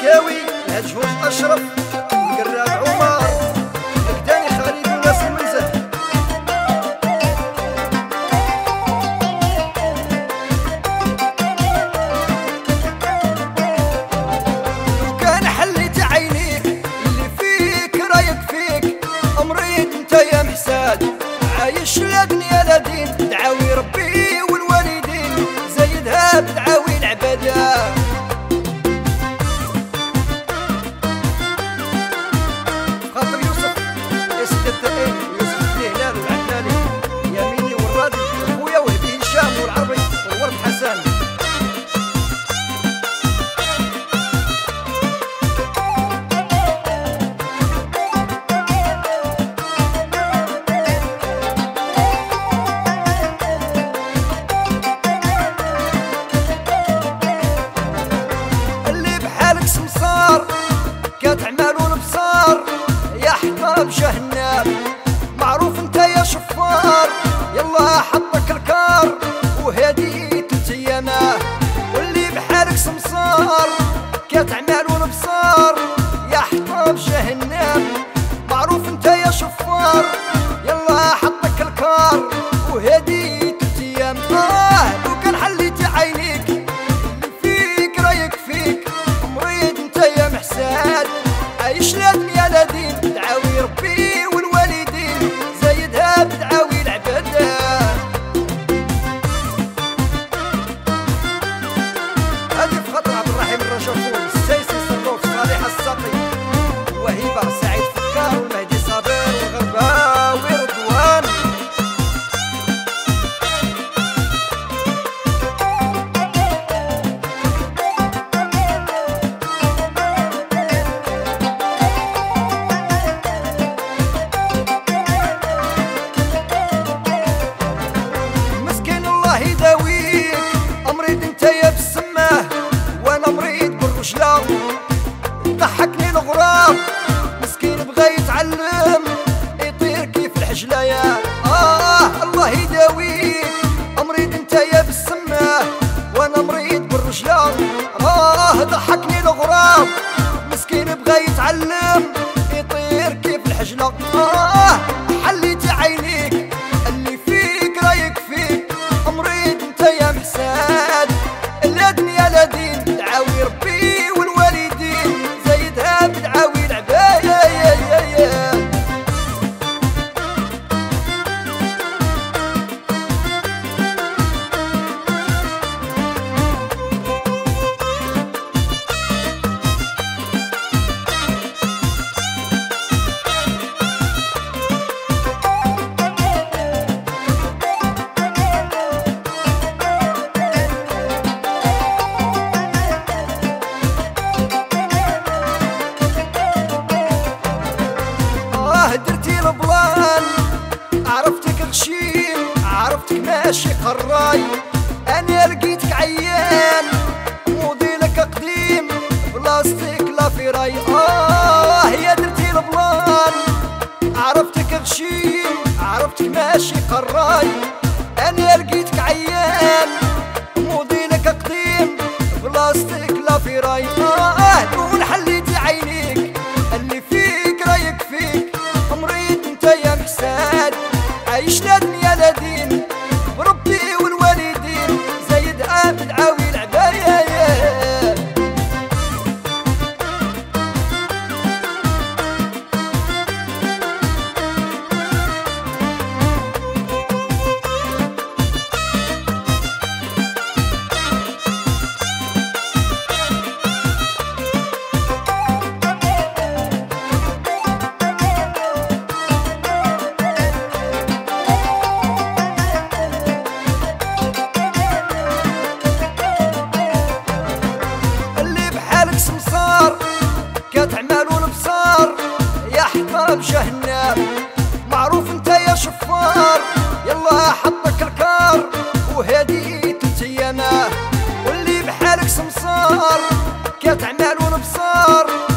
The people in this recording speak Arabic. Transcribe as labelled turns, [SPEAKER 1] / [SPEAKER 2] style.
[SPEAKER 1] العسكاوي هاد أشرف. الكار معروف انت يا شفار. يلا حطك الكار. وهدي تلت واللي بحالك سمسار. كتعمل ونبصار. يا حطاب جهنم. معروف انت يا شفار. يلا حطك الكار. وهدي ال plan عرفتك غشيم عرفتك ماشي قراي. أنا لقيتك عيان موديلك قديم. بلاستيك لا في رأي. آه يا درتي ال plan. عرفتك غشيم عرفتك ماشي قراي. أنا لقيتك عيان موديلك قديم. بلاستيك işletmeye dedi بصار